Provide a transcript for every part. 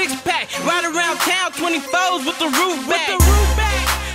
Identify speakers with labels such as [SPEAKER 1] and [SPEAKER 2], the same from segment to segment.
[SPEAKER 1] six pack. Ride around town 24s with the roof back.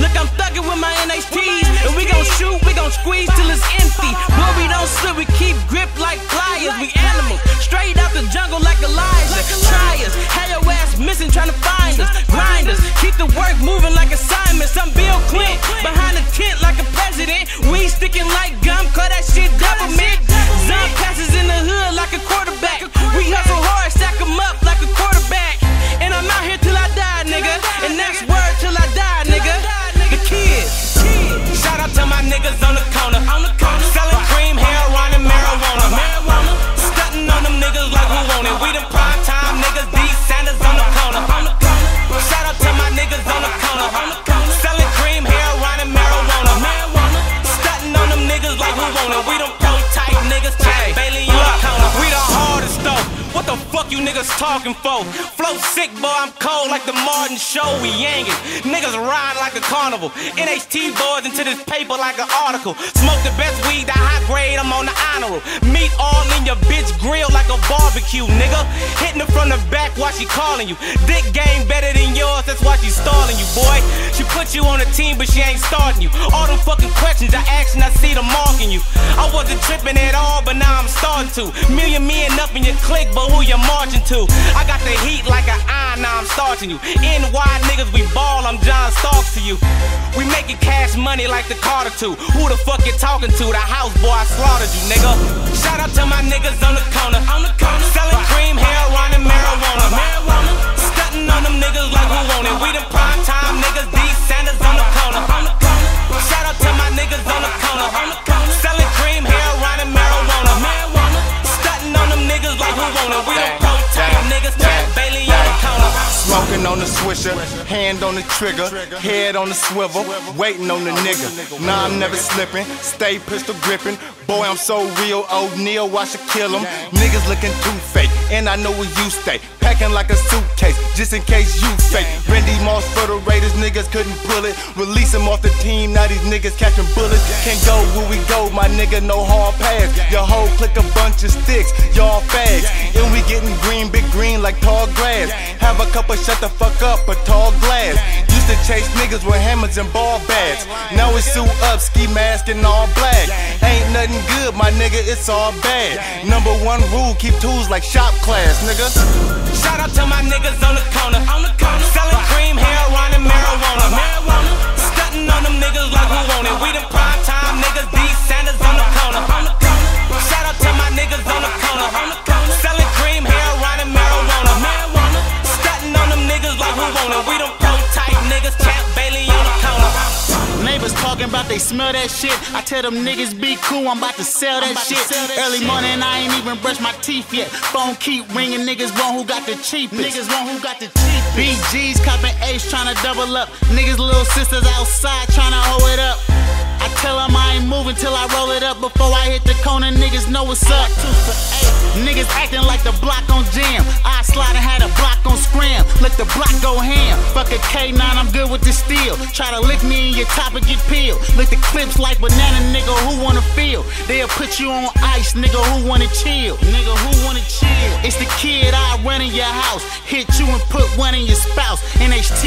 [SPEAKER 1] Look, I'm thugging with my NHTs. And we gon' shoot, we gon' squeeze till it's empty. Boy, we don't slip, we keep grip like flyers. We animals, straight out the jungle like Elijah. Try us, had your ass missing trying to find us. Grind us, keep the work moving like assignments. I'm Bill Clinton, behind the tent like a president. We sticking like gum, call that shit fuck you niggas talking for? Flow sick, boy, I'm cold like the Martin Show. We yanking. Niggas ride like a carnival. NHT boys into this paper like an article. Smoke the best weed, the high grade, I'm on the honor roll. Meat all your bitch grill like a barbecue, nigga. Hitting her from the back while she calling you. Dick game better than yours, that's why she stalling you, boy. She put you on the team, but she ain't starting you. All them fucking questions I ask and I see them marking you. I wasn't tripping at all, but now I'm starting to. Million men up in your clique, but who you marching to? I got the heat like an iron, now I'm starting you. NY niggas, we ball, I'm John Starks to you. We making cash money like the Carter 2. Who the fuck you talking to? The house boy, I slaughtered you, nigga. Shout out to my niggas on the corner. On the corner. Selling cream, heroin, and marijuana. Marijuana. Stunting on them niggas
[SPEAKER 2] Smoking on the swisher, hand on the trigger, head on the swivel, waiting on the nigga. Nah, I'm never slipping, stay pistol gripping. Boy, I'm so real, O'Neal, I should kill him. Niggas looking too fake, and I know where you stay. Packing like a suitcase, just in case you fake. Randy Moss for the Raiders, niggas couldn't pull it. Release him off the team, now these niggas catching bullets. Can't go where we go, my nigga, no hard pass. Your whole clique a bunch of sticks, y'all fags. And we getting green, big green like tall grass. Have a couple shut the fuck up, a tall glass. Used to chase niggas with hammers and ball bats. Now it's suit up, ski mask and all black. Ain't nothing good, my nigga, it's all bad. Number one rule, keep tools like shop class, nigga.
[SPEAKER 1] Shout out to my niggas on the corner. On the corner. Selling
[SPEAKER 3] they smell that shit. I tell them niggas be cool, I'm about to sell that shit. Early morning, I ain't even brush my teeth yet. Phone keep ringing, niggas want who got the cheapest. Niggas want who got the cheapest. BG's copping ace trying to double up. Niggas little sisters outside trying to hold it up. I tell them I ain't moving till I roll it up. Before I hit the corner, niggas know what's up. Niggas acting like the block on jam. I slide and had a block on scram. Let the block go ham. Fuck a K9, I'm good with the steel. Try to lick me in your top and get peeled. Lick the clips like banana, nigga. Who wanna feel? They'll put you on ice, nigga. Who wanna chill? Nigga, who wanna chill? It's the kid I run in your house. Hit you and put one in your spouse. NHT,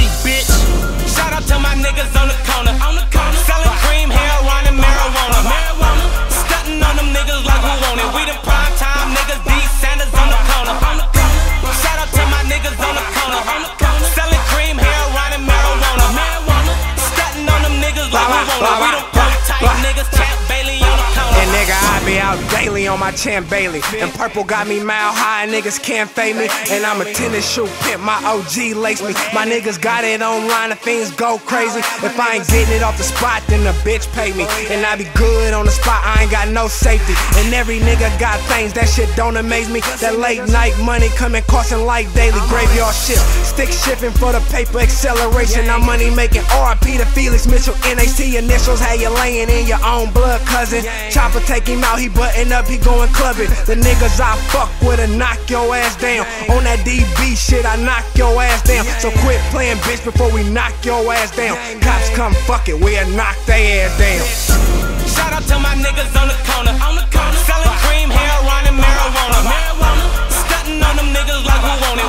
[SPEAKER 1] my
[SPEAKER 4] Champ Bailey. And purple got me mile high, niggas can't fade me. And I'm a tennis shoe pimp, my OG lace me. My niggas got it online, the things go crazy. If I ain't getting it off the spot, then the bitch pay me. And I be good on the spot, I ain't got no safety. And every nigga got things, that shit don't amaze me. That late night money coming costing like daily graveyard shift. Stick shifting for the paper acceleration. I'm money making RP to Felix Mitchell. NHT initials, how you laying in your own blood, cousin. Chopper take him out, he button up, he going clubbing. The niggas I fuck with, I knock your ass down. On that DB shit, I knock your ass down. So quit playing bitch before we knock your ass down. Cops come fuck it, we'll knock they ass down.
[SPEAKER 1] Shout out to my niggas on the corner. On the corner. Selling cream, heroin, and marijuana. Marijuana. Stunting on them niggas like who want it.